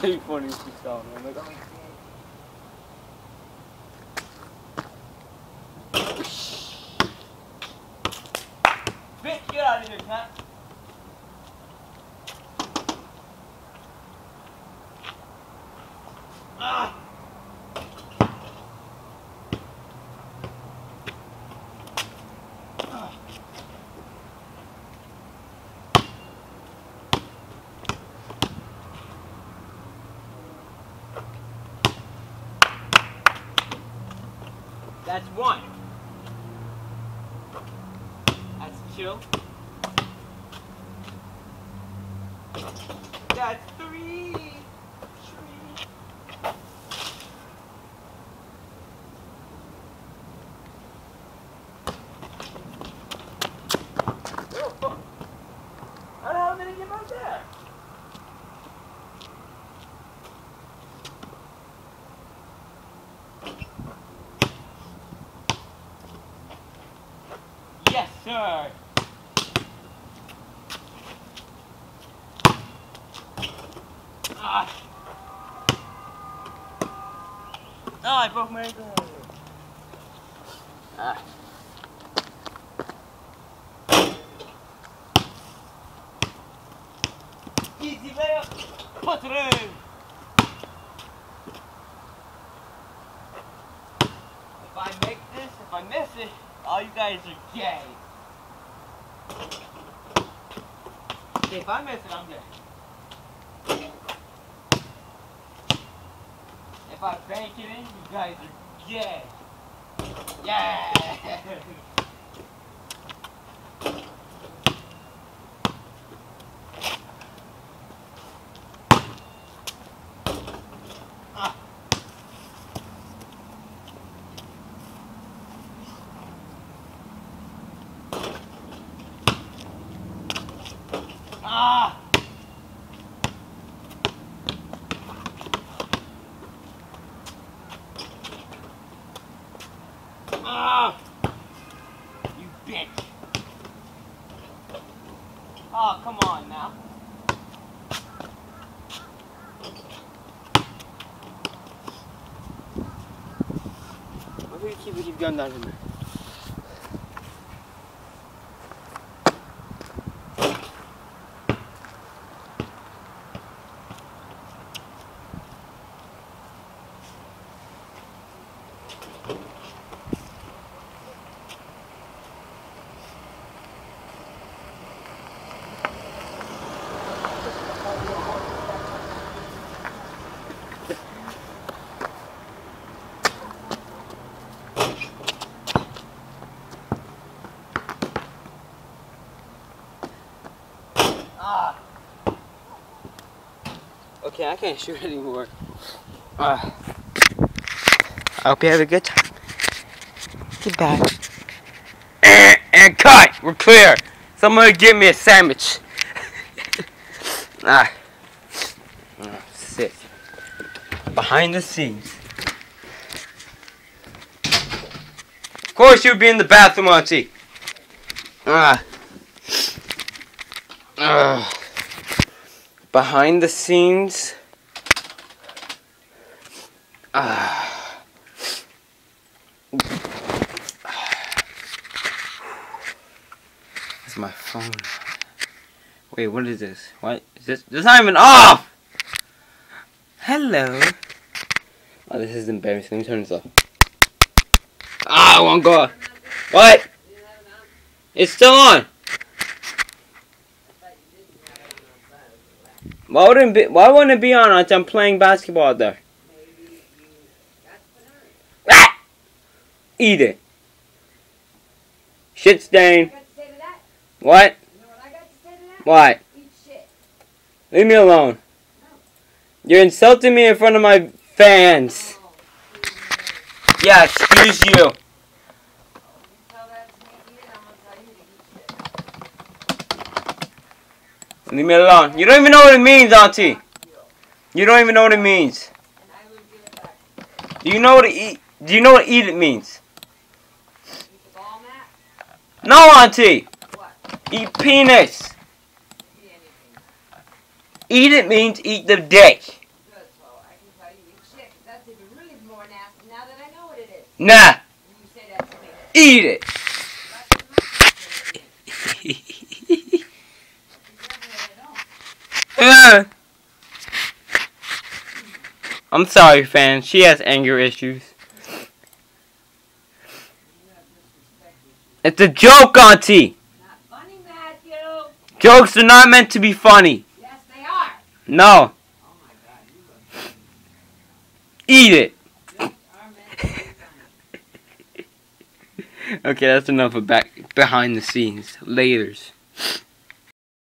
very funny if you saw me. I'm like, oh, Bitch, get out of here, cat. That's one. That's two. That's three. Three. Oh, fuck. How the hell did it get back there? Sir. Ah. Oh, I broke my ankle. Ah. Easy layup. Put it in. If I make this, if I miss it, all you guys are gay. Miss it, I'm gay. If I bank it in, you guys are gay. Yeah. Ah. Ah! Ah! You bitch! Oh, come on now. Why do Okay, I can't shoot anymore. Ah. I hope you have a good time. Goodbye. And, and cut! We're clear. Somebody give me a sandwich. ah. ah. Sit. Behind the scenes. Of course you'd be in the bathroom, Auntie. Ah. Ah. Behind the scenes. Ah. That's my phone. Wait, what is this? What is this? This is not even off! Hello. Oh, this is embarrassing. Let me turn this off. Ah, I won't go. What? It's still on. Why wouldn't it be? Why wouldn't it be on until I'm playing basketball out there? Ah! Eat it. Shit stain. What? What? Leave me alone. You're insulting me in front of my fans. Yeah, excuse you. Leave me alone. You don't even know what it means, Auntie. You don't even know what it means. Do you know what eat? Do you know what eat it means? No, Auntie. Eat penis. Eat it means eat the dick. Nah. Eat it. I'm sorry, fans. She has anger issues. It's a joke, Auntie. Not funny, Matthew. Jokes are not meant to be funny. Yes, they are. No. Oh my God, you Eat it. are meant to be funny. Okay, that's enough of back behind the scenes. Laters.